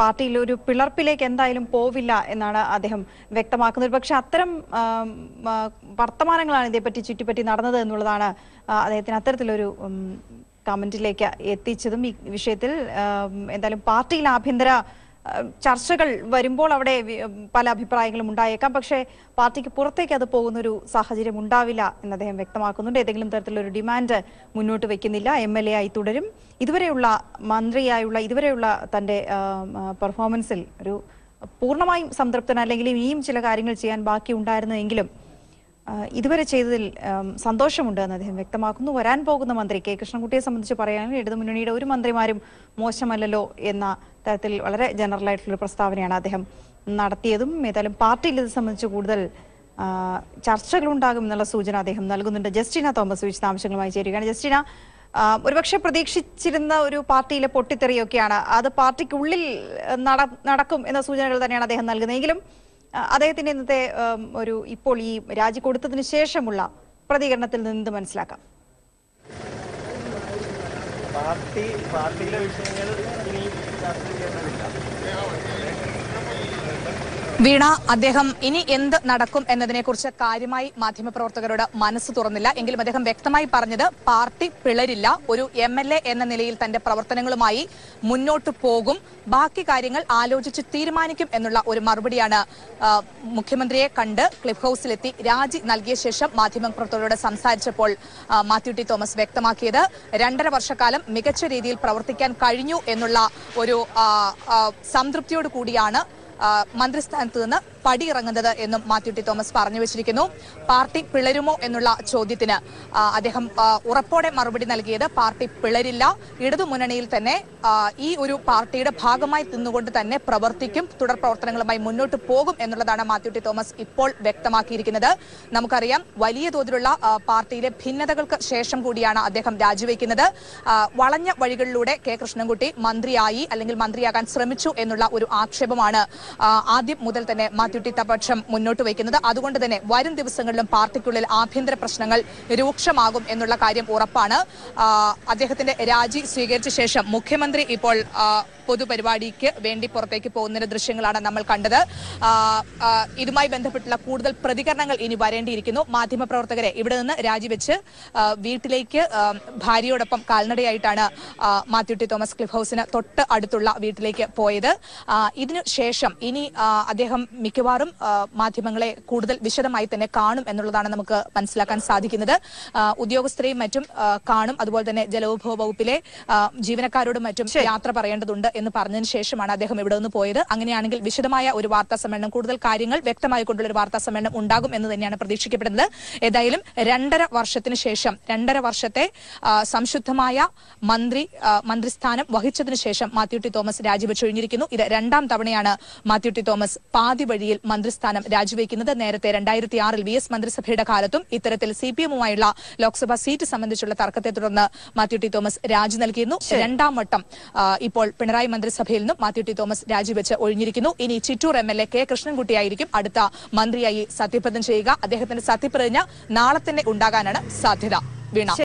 പാർട്ടിയിൽ ഒരു പിളർപ്പിലേക്ക് എന്തായാലും പോവില്ല എന്നാണ് അദ്ദേഹം വ്യക്തമാക്കുന്നത്. പക്ഷെ അത്തരം വർത്തമാനങ്ങളാണ് ഇതേപ്പറ്റി ചുറ്റിപ്പറ്റി നടന്നത് എന്നുള്ളതാണ് അദ്ദേഹത്തിന് അത്തരത്തിലൊരു കമന്റിലേക്ക് എത്തിച്ചതും ഈ വിഷയത്തിൽ എന്തായാലും പാർട്ടിയിൽ ആഭ്യന്തര ചർച്ചകൾ വരുമ്പോൾ അവിടെ പല അഭിപ്രായങ്ങളും ഉണ്ടായേക്കാം. പക്ഷേ പാർട്ടിക്ക് പുറത്തേക്ക് അത് പോകുന്ന ഒരു സാഹചര്യം ഉണ്ടാവില്ല എന്ന് അദ്ദേഹം വ്യക്തമാക്കുന്നുണ്ട്. ഏതെങ്കിലും തരത്തിലൊരു ഡിമാൻഡ് മുന്നോട്ട് വെക്കുന്നില്ല. എം എൽ എ ആയി തുടരും. ഇതുവരെയുള്ള മന്ത്രിയായുള്ള ഇതുവരെയുള്ള തന്റെ പെർഫോമൻസിൽ ഒരു പൂർണമായും സംതൃപ്തനല്ലെങ്കിലും ഇനിയും ചില കാര്യങ്ങൾ ചെയ്യാൻ ബാക്കി ഉണ്ടായിരുന്നെങ്കിലും ആ, ഇതുവരെ ചെയ്തതിൽ സന്തോഷമുണ്ട് എന്ന് അദ്ദേഹം വ്യക്തമാക്കുന്നു. വരാൻ പോകുന്ന മന്ത്രി കെ. കൃഷ്ണൻകുട്ടിയെ സംബന്ധിച്ച് പറയുകയാണെങ്കിൽ ഇടതുമുന്നണിയുടെ ഒരു മന്ത്രിമാരും മോശമല്ലല്ലോ എന്ന തരത്തിൽ വളരെ ജനറൽ ആയിട്ടുള്ള പ്രസ്താവനയാണ് അദ്ദേഹം നടത്തിയതും. ഏതായാലും പാർട്ടിയിൽ ഇത് സംബന്ധിച്ച് കൂടുതൽ ചർച്ചകളുണ്ടാകും എന്നുള്ള സൂചന അദ്ദേഹം നൽകുന്നുണ്ട്. ജസ്റ്റിന തോമസ് വിശദാംശങ്ങളുമായി ചേരുകയാണ്. ജസ്റ്റിന ഒരുപക്ഷെ പ്രതീക്ഷിച്ചിരുന്ന ഒരു പാർട്ടിയിലെ പൊട്ടിത്തെറിയൊക്കെയാണ്. അത് പാർട്ടിക്കുള്ളിൽ നടക്കും എന്ന സൂചനകൾ തന്നെയാണ് അദ്ദേഹം നൽകുന്നതെങ്കിലും അദ്ദേഹത്തിന്റെ ഇന്നത്തെ ഒരു ഇപ്പോൾ ഈ രാജി കൊടുത്തതിന് ശേഷമുള്ള പ്രതികരണത്തിൽ നിന്ന് മനസ്സിലാക്കാം? പാർട്ടി പാർട്ടിയിലെ വിഷയങ്ങൾ ഇനി ചർച്ച ചെയ്യേണ്ടതില്ല. വീണ അദ്ദേഹം ഇനി എന്ത് നടക്കും എന്നതിനെക്കുറിച്ച് കാര്യമായി മാധ്യമപ്രവർത്തകരോട് മനസ്സ് തുറന്നില്ല. എങ്കിലും അദ്ദേഹം വ്യക്തമായി പറഞ്ഞത് പാർട്ടി പിളരില്ല. ഒരു എം എന്ന നിലയിൽ തന്റെ പ്രവർത്തനങ്ങളുമായി മുന്നോട്ട് പോകും. ബാക്കി കാര്യങ്ങൾ ആലോചിച്ച് തീരുമാനിക്കും എന്നുള്ള ഒരു മറുപടിയാണ് മുഖ്യമന്ത്രിയെ കണ്ട് ക്ലിഫ് ഹൌസിലെത്തി രാജി നൽകിയ ശേഷം മാധ്യമപ്രവർത്തകരോട് സംസാരിച്ചപ്പോൾ മാത്യു ടി തോമസ് വ്യക്തമാക്കിയത് രണ്ടര വർഷക്കാലം മികച്ച രീതിയിൽ പ്രവർത്തിക്കാൻ കഴിഞ്ഞു എന്നുള്ള ഒരു സംതൃപ്തിയോട് കൂടിയാണ് മന്ത്രിസ്ഥാനത്ത് നിന്ന് പടിയിറങ്ങുന്നത് എന്നും മാത്യു ടി തോമസ് പറഞ്ഞു വെച്ചിരിക്കുന്നു. പാർട്ടി പിളരുമോ എന്നുള്ള ചോദ്യത്തിന് അദ്ദേഹം ഉറപ്പോടെ മറുപടി നൽകിയത് പാർട്ടി പിളരില്ല. ഇടതുമുന്നണിയിൽ തന്നെ ഈ ഒരു പാർട്ടിയുടെ ഭാഗമായി നിന്നുകൊണ്ട് തന്നെ പ്രവർത്തിക്കും തുടർ പ്രവർത്തനങ്ങളുമായി മുന്നോട്ട് പോകും എന്നുള്ളതാണ് മാത്യു ടി തോമസ് ഇപ്പോൾ വ്യക്തമാക്കിയിരിക്കുന്നത്. നമുക്കറിയാം വലിയ തോതിലുള്ള പാർട്ടിയിലെ ഭിന്നതകൾക്ക് ശേഷം കൂടിയാണ് അദ്ദേഹം രാജിവെക്കുന്നത്. വളഞ്ഞ വഴികളിലൂടെ കെ കൃഷ്ണൻകുട്ടി മന്ത്രിയായി അല്ലെങ്കിൽ മന്ത്രിയാകാൻ ശ്രമിച്ചു എന്നുള്ള ഒരു ആക്ഷേപമാണ് ആദ്യം മുതൽ തന്നെ മാത്യു ടി മുന്നോട്ട് വയ്ക്കുന്നത്. അതുകൊണ്ട് തന്നെ വരും ദിവസങ്ങളിലും പാർട്ടിക്കുള്ളിൽ ആഭ്യന്തര പ്രശ്നങ്ങൾ രൂക്ഷമാകും എന്നുള്ള കാര്യം ഉറപ്പാണ്. അദ്ദേഹത്തിന്റെ രാജി സ്വീകരിച്ച ശേഷം മുഖ്യമന്ത്രി ഇപ്പോൾ പൊതുപരിപാടിക്ക് വേണ്ടി പുറത്തേക്ക് പോകുന്നതിന്റെ ദൃശ്യങ്ങളാണ് നമ്മൾ കണ്ടത്. ഇതുമായി ബന്ധപ്പെട്ടുള്ള കൂടുതൽ പ്രതികരണങ്ങൾ ഇനി വരേണ്ടിയിരിക്കുന്നു. മാധ്യമപ്രവർത്തകരെ ഇവിടെ നിന്ന് രാജിവെച്ച് വീട്ടിലേക്ക് ഭാര്യയോടൊപ്പം കാൽനടയായിട്ടാണ് മാത്യു ടി തോമസ് ക്ലിഫ് ഹൗസിന് തൊട്ട് അടുത്തുള്ള വീട്ടിലേക്ക് പോയത്. ഇതിനുശേഷം ഇതിനു ശേഷം ഇനി അദ്ദേഹം മിക്കവാറും മാധ്യമങ്ങളെ കൂടുതൽ വിശദമായി തന്നെ കാണും എന്നുള്ളതാണ് നമുക്ക് മനസ്സിലാക്കാൻ സാധിക്കുന്നത്. ഉദ്യോഗസ്ഥരെയും മറ്റും കാണും. അതുപോലെ തന്നെ ജലവിഭവ വകുപ്പിലെ ജീവനക്കാരോടും മറ്റും യാത്ര പറയേണ്ടതുണ്ട് എന്ന് പറഞ്ഞതിന് ശേഷമാണ് അദ്ദേഹം ഇവിടെ നിന്ന് പോയത്. അങ്ങനെയാണെങ്കിൽ വിശദമായ ഒരു വാർത്താ സമ്മേളനം കൂടുതൽ കാര്യങ്ങൾ വ്യക്തമായി കൊണ്ടുള്ള ഒരു വാർത്താ സമ്മേളനം ഉണ്ടാകും എന്ന് തന്നെയാണ് പ്രതീക്ഷിക്കപ്പെടുന്നത്. ഏതായാലും രണ്ടര വർഷത്തിന് ശേഷം രണ്ടര വർഷത്തെ സംശുദ്ധമായ മന്ത്രി മന്ത്രിസ്ഥാനം വഹിച്ചതിന് ശേഷം മാത്യു ടി തോമസ് രാജിവെച്ചൊഴിഞ്ഞിരിക്കുന്നു ഇത് രണ്ടാം തവണയാണ് മാത്യു ടി തോമസ് പാതി വഴിയിൽ മന്ത്രിസ്ഥാനം രാജിവെക്കുന്നത്. നേരത്തെ രണ്ടായിരത്തി ആറിൽ വി എസ് മന്ത്രിസഭയുടെ കാലത്തും ഇത്തരത്തിൽ സി പി എമ്മുമായുള്ള ലോക്സഭാ സീറ്റ് സംബന്ധിച്ചുള്ള തർക്കത്തെ തുടർന്ന് മാത്യു ടി തോമസ് രാജി നൽകിയിരുന്നു. രണ്ടാം വട്ടം ഇപ്പോൾ പിണറായി മന്ത്രിസഭയിൽ നിന്നും മാത്യു ടി തോമസ് രാജിവെച്ച് ഒഴിഞ്ഞിരിക്കുന്നു. ഇനി Chittur M L A K കൃഷ്ണൻകുട്ടിയായിരിക്കും അടുത്ത മന്ത്രിയായി സത്യപ്രതിജ്ഞ ചെയ്യുക. അദ്ദേഹത്തിന്റെ സത്യപ്രതിജ്ഞ നാളെ തന്നെ ഉണ്ടാകാനാണ് സാധ്യത. വീണ.